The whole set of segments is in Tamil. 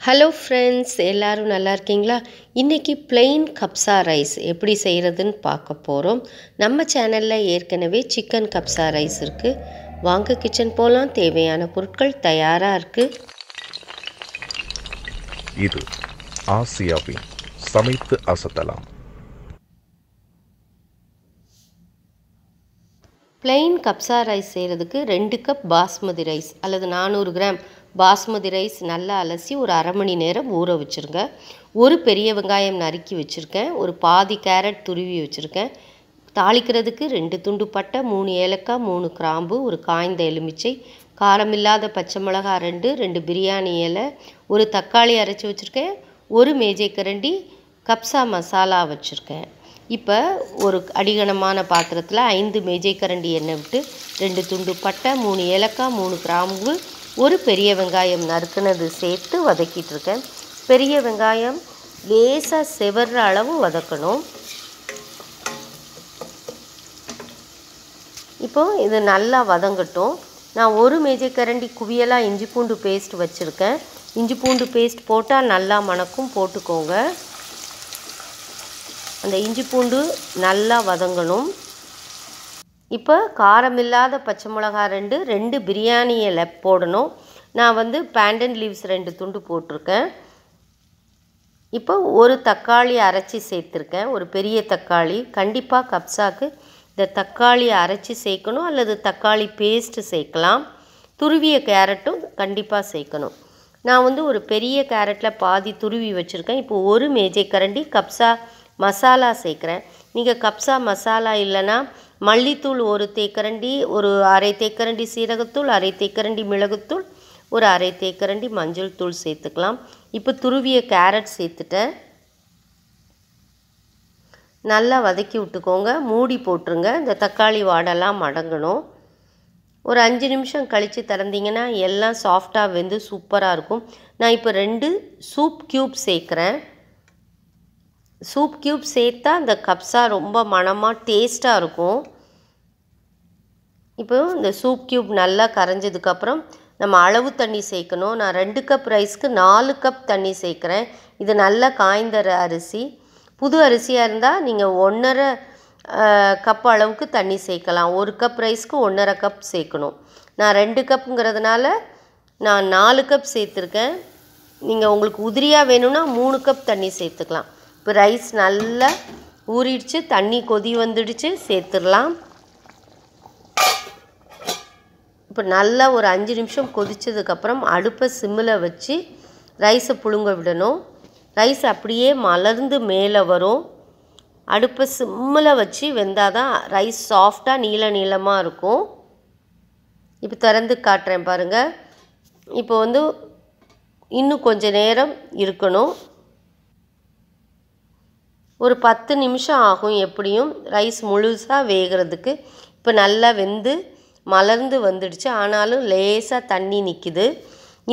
ஹலோ ஃப்ரெண்ட்ஸ் எல்லோரும் நல்லா இருக்கீங்களா? இன்றைக்கி plain கப்சா ரைஸ் எப்படி செய்கிறதுன்னு பார்க்க போகிறோம் நம்ம சேனலில் ஏற்கனவே சிக்கன் கப்சா ரைஸ் இருக்குது வாங்க கிச்சன் போகலாம் தேவையான பொருட்கள் தயாராக இருக்குது இது ஆசியாவின் சமைத்து அசத்தலாம். Plain கப்சா ரைஸ் செய்கிறதுக்கு ரெண்டு கப் பாஸ்மதி ரைஸ் அல்லது நானூறு கிராம் பாஸ்மதி ரைஸ் நல்லா அலசி ஒரு அரை மணி நேரம் ஊற வச்சுருங்க. ஒரு பெரிய வெங்காயம் நறுக்கி வச்சுருக்கேன். ஒரு பாதி கேரட் துருவி வச்சுருக்கேன். தாளிக்கிறதுக்கு ரெண்டு துண்டு பட்டை மூணு ஏலக்காய் மூணு கிராம்பு ஒரு காய்ந்த எலுமிச்சை காரமில்லாத பச்சை மிளகா ரெண்டு ரெண்டு பிரியாணி இலை ஒரு தக்காளி அரைச்சி வச்சுருக்கேன். ஒரு மேஜை கரண்டி கப்சா மசாலா வச்சுருக்கேன். இப்போ ஒரு அடிகனமான பாத்திரத்தில் ஐந்து மேஜை கரண்டி எண்ணெய் விட்டு ரெண்டு துண்டு பட்டை மூணு ஏலக்காய் மூணு கிராம்பு ஒரு பெரிய வெங்காயம் நறுக்குனது சேர்த்து வதக்கிட்டு இருக்கேன். பெரிய வெங்காயம் லேசாக செவர்ற அளவு வதக்கணும். இப்போ இது நல்லா வதங்கட்டும். நான் ஒரு மேஜை கரண்டி குவியலாக இஞ்சி பூண்டு பேஸ்ட் வச்சுருக்கேன். இஞ்சி பூண்டு பேஸ்ட் போட்டால் நல்லா மணக்கும் போட்டுக்கோங்க. அந்த இஞ்சி பூண்டு நல்லா வதங்கணும். இப்போ காரமில்லாத பச்சை மிளகா ரெண்டு ரெண்டு பிரியாணி இலை போடணும். நான் வந்து பேண்டன் லீவ்ஸ் ரெண்டு துண்டு போட்டிருக்கேன். இப்போ ஒரு தக்காளி அரைச்சி சேர்த்துருக்கேன். ஒரு பெரிய தக்காளி. கண்டிப்பாக கப்சாக்கு இந்த தக்காளி அரைச்சி சேர்க்கணும் அல்லது தக்காளி பேஸ்ட்டு சேர்க்கலாம். துருவிய கேரட்டும் கண்டிப்பாக சேர்க்கணும். நான் வந்து ஒரு பெரிய கேரட்டில் பாதி துருவி வச்சுருக்கேன். இப்போ ஒரு மேஜை கரண்டி கப்சா மசாலா சேர்க்குறேன். நீங்கள் கப்சா மசாலா இல்லைன்னா மல்லித்தூள் ஒரு தேக்கரண்டி ஒரு அரை தேக்கரண்டி சீரகத்தூள் அரை தேக்கரண்டி மிளகுத்தூள் ஒரு அரை தேக்கரண்டி மஞ்சள் தூள் சேர்த்துக்கலாம். இப்போ துருவிய கேரட் சேர்த்துட்டேன். நல்லா வதக்கி விட்டுக்கோங்க. மூடி போட்டுருங்க. இந்த தக்காளி வாடெல்லாம் மடங்கணும். ஒரு அஞ்சு நிமிஷம் கழித்து திறந்தீங்கன்னா எல்லாம் சாஃப்டாக வெந்து சூப்பராக இருக்கும். நான் இப்போ ரெண்டு சூப் க்யூப் சேர்க்குறேன். சூப் க்யூப் சேர்த்தா அந்த கப்ஸா ரொம்ப மணமாக டேஸ்ட்டாக இருக்கும். இப்போ இந்த சூப் க்யூப் நல்லா கரைஞ்சதுக்கப்புறம் நம்ம அளவு தண்ணி சேர்க்கணும். நான் ரெண்டு கப் ரைஸ்க்கு நாலு கப் தண்ணி சேர்க்குறேன். இது நல்லா காய்ந்த அரிசி. புது அரிசியாக இருந்தால் நீங்கள் ஒன்றரை கப் அளவுக்கு தண்ணி சேர்க்கலாம். ஒரு கப் ரைஸ்க்கு ஒன்றரை கப் சேர்க்கணும். நான் ரெண்டு கப்புங்கிறதுனால நான் நாலு கப் சேர்த்துருக்கேன். நீங்கள் உங்களுக்கு உதிரியாக வேணும்னா மூணு கப் தண்ணி சேர்த்துக்கலாம். இப்போ ரைஸ் நல்லா ஊறிடுச்சு தண்ணி கொதி வந்துடுச்சு சேர்த்துடலாம். இப்போ நல்லா ஒரு அஞ்சு நிமிஷம் கொதித்ததுக்கப்புறம் அடுப்பை சிம்மில் வச்சு ரைஸை புழுங்க விடணும். ரைஸ் அப்படியே மலர்ந்து மேலே வரும். அடுப்பை சிம்மில் வச்சு வெந்தால் தான் ரைஸ் சாஃப்டாக நீள நீளமாக இருக்கும். இப்போ திறந்து காட்டுறேன் பாருங்கள் இப்போ வந்து இன்னும் கொஞ்சம் நேரம் இருக்கணும். ஒரு பத்து நிமிஷம் ஆகும் எப்படியும் ரைஸ் முழுசாக வேகிறதுக்கு. இப்போ நல்லா வெந்து மலர்ந்து வந்துடுச்சு. ஆனாலும் லேசாக தண்ணி நிற்கிது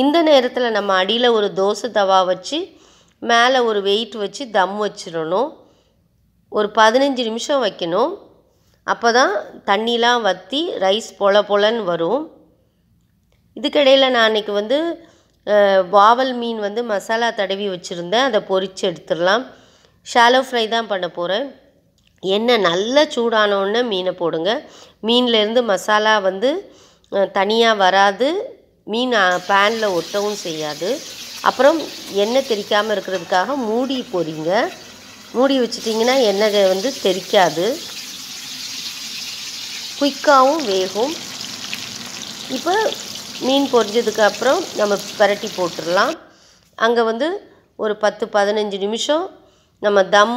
இந்த நேரத்தில் நம்ம அடியில் ஒரு தோசை தவா வச்சு மேலே ஒரு வெயிட் வச்சு தம் வச்சிடணும். ஒரு பதினஞ்சு நிமிஷம் வைக்கணும். அப்போ தான் தண்ணிலாம் வற்றி ரைஸ் பொல பொலன்னு வரும். இதுக்கிடையில் நான் அன்றைக்கி வந்து வாவல் மீன் வந்து மசாலா தடவி வச்சுருந்தேன். அதை பொரித்து எடுத்துடலாம். ஷாலோ ஃப்ரை தான் பண்ண போகிறேன் எண்ணெய் நல்லா சூடானோடனே மீனை போடுங்க. மீன்லேருந்து மசாலா வந்து தனியாக வராது. மீன் பேனில் ஒட்டவும் செய்யாது. அப்புறம் எண்ணெய் தெறிக்காமல் இருக்கிறதுக்காக மூடி பொறிங்க மூடி வச்சிட்டிங்கன்னா எண்ணெய் வந்து தெறிக்காது குயிக்காகவும் வேகும். இப்போ மீன் பொரிஞ்சதுக்கப்புறம் நம்ம பரட்டி போட்டுடலாம். அங்கே வந்து ஒரு பத்து பதினஞ்சு நிமிஷம் நம்ம தம்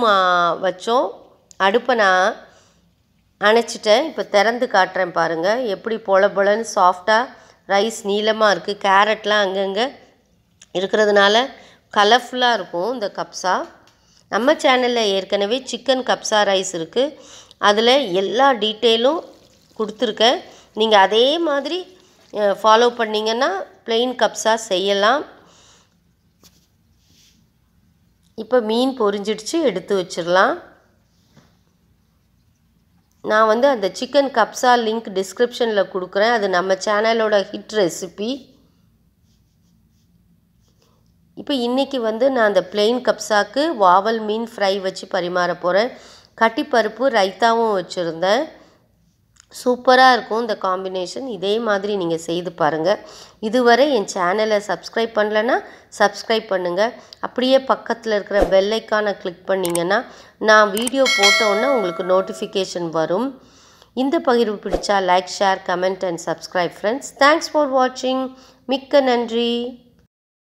வச்சோம். அடுப்பை நான் அணைச்சிட்டேன். இப்போ திறந்து காட்டுறேன் பாருங்கள் எப்படி பொல பொலன்னு சாஃப்டாக ரைஸ் நீளமாக இருக்குது கேரட்லாம் அங்கங்கே இருக்கிறதுனால கலர்ஃபுல்லாக இருக்கும் இந்த கப்ஸா நம்ம சேனலில் ஏற்கனவே சிக்கன் கப்ஸா ரைஸ் இருக்குது அதில் எல்லா டீட்டெயிலும் கொடுத்துருக்கேன். நீங்கள் அதே மாதிரி ஃபாலோ பண்ணிங்கன்னா ப்ளெயின் கப்ஸா செய்யலாம். இப்போ மீன் பொரிஞ்சிடுச்சு எடுத்து வச்சிடலாம். நான் வந்து அந்த சிக்கன் கப்ஸா லிங்க் டிஸ்கிரிப்ஷனில் கொடுக்குறேன். அது நம்ம சேனலோட ஹிட் ரெசிபி இப்போ இன்றைக்கி வந்து நான் அந்த பிளெயின் கப்ஸாக்கு வாவல் மீன் ஃப்ரை வச்சு பரிமாற போகிறேன் கட்டிப்பருப்பு ரைத்தாவும் வச்சுருந்தேன். சூப்பராக இருக்கும் இந்த காம்பினேஷன். இதே மாதிரி நீங்கள் செய்து பாருங்கள் இதுவரை என் சேனலை சப்ஸ்கிரைப் பண்ணலன்னா சப்ஸ்கிரைப் பண்ணுங்கள் அப்படியே பக்கத்தில் இருக்கிற பெல்லைக்கானை கிளிக் பண்ணிங்கன்னா நான் வீடியோ போட்டோன்னே உங்களுக்கு நோட்டிஃபிகேஷன் வரும். இந்த பகிர்வு பிடிச்சா like share comment and subscribe friends thanks for வாட்சிங் மிக்க நன்றி.